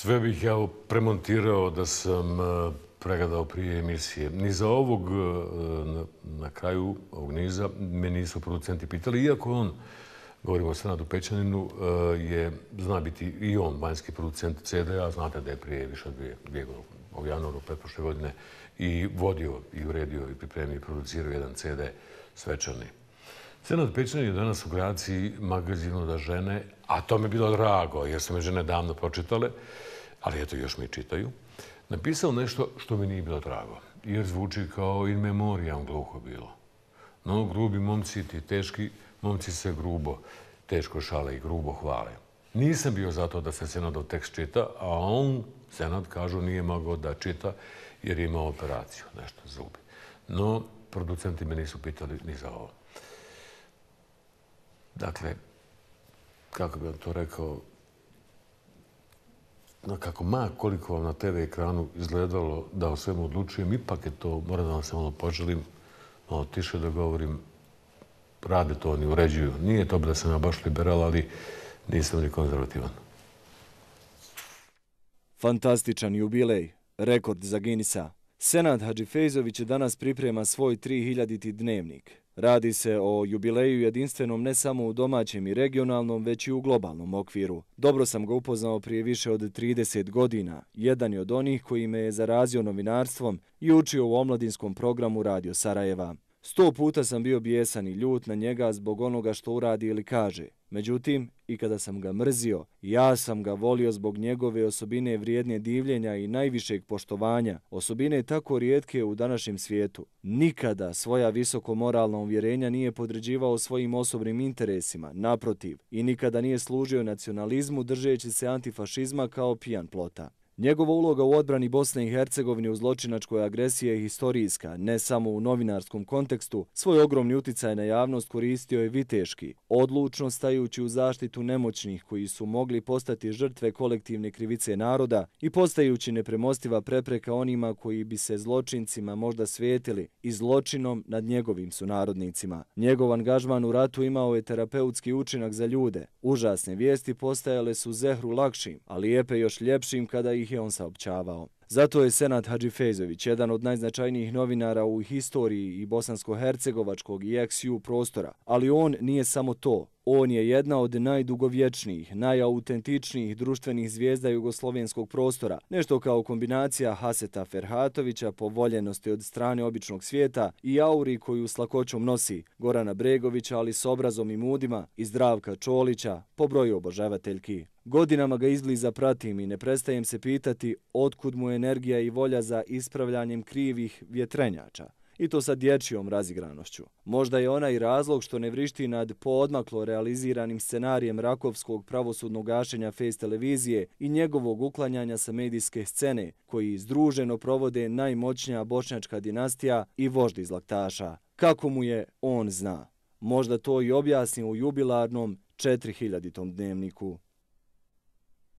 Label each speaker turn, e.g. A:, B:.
A: Sve bih ja premontirao da sam e, pregledao prije emisije. Ni za ovog, e, na kraju ovog niza, me nisu producenti pitali, iako on, govorimo o Senadu Pećaninu, e, je, zna biti i on vanjski producent CD-a, znate da je prije više od dvije godine, u januaru pretpošle godine, i vodio, i uredio, i pripremio, i producirao jedan CD svečani. Senad Pećanin je danas u kreaciji magazinu da žene, a to mi je bilo drago, jer su me žene davno pročitale, ali eto još mi čitaju, napisao nešto što mi nije bilo drago, jer zvuči kao in memoriam gluho bilo. No, grubi momci ti teški, momci se grubo, teško šale i grubo hvale. Nisam bio zato da se Senadov tekst čita, a on, Senad, kažu, nije mogao da čita jer je imao operaciju, nešto zubi. No, producenti me nisu pitali ni za ovo. Dakle, kako bih to rekao, no, kako ma koliko vam na TV ekranu izgledalo da o svemu odlučujem, ipak je to, moram da vam se malo poželim, malo tiše da govorim, rade to, oni uređuju. Nije to da sam ja baš liberal, ali nisam ni konzervativan.
B: Fantastičan jubilej, rekord za Ginisa. Senad Hadžifejzović danas priprema svoj 3000. dnevnik. Radi se o jubileju jedinstvenom ne samo u domaćem i regionalnom, već i u globalnom okviru. Dobro sam ga upoznao prije više od 30 godina. Jedan je od onih koji me je zarazio novinarstvom i učio u omladinskom programu Radio Sarajeva. Sto puta sam bio bijesan i ljut na njega zbog onoga što uradi ili kaže. Međutim, i kada sam ga mrzio, ja sam ga volio zbog njegove osobine vrijedne divljenja i najvišeg poštovanja, osobine tako rijetke u današnjem svijetu. Nikada svoja visoko moralna uvjerenja nije podređivao svojim osobnim interesima, naprotiv, i nikada nije služio nacionalizmu držeći se antifašizma kao pijan plota. Njegova uloga u odbrani Bosne i Hercegovine u zločinačkoj agresiji je historijska, ne samo u novinarskom kontekstu. Svoj ogromni uticaj na javnost koristio je viteški, odlučno stajući u zaštitu nemoćnih koji su mogli postati žrtve kolektivne krivice naroda i postajući nepremostiva prepreka onima koji bi se zločincima možda svijetili i zločinom nad njegovim sunarodnicima. Njegov angažman u ratu imao je terapeutski učinak za ljude. Užasne vijesti postajale su zehru lakšim, a lijepe još ljepšim kada ih je on saopćavao. Zato je Senat Hadžifezović jedan od najznačajnijih novinara u historiji i bosansko-hercegovačkog i XU prostora. Ali on nije samo to. On je jedna od najdugovječnijih, najautentičnijih društvenih zvijezda jugoslovenskog prostora, nešto kao kombinacija Haseta Ferhatovića po voljenosti od strane običnog svijeta i auri koju s lakoćom nosi Gorana Bregovića, ali s obrazom i mudima, i Zdravka Čolića, po broju obožavateljki. Godinama ga izbliza pratim i ne prestajem se pitati otkud mu energija i volja za ispravljanjem krivih vjetrenjača i to sa dječijom razigranošću. Možda je ona i razlog što ne vrišti nad poodmaklo realiziranim scenarijem Rakovskog pravosudnog gašenja Face televizije i njegovog uklanjanja sa medijske scene, koji združeno provode najmoćnija bošnjačka dinastija i voždi zlaktaša. Kako mu je, on zna. Možda to i objasni u jubilarnom 4000. dnevniku.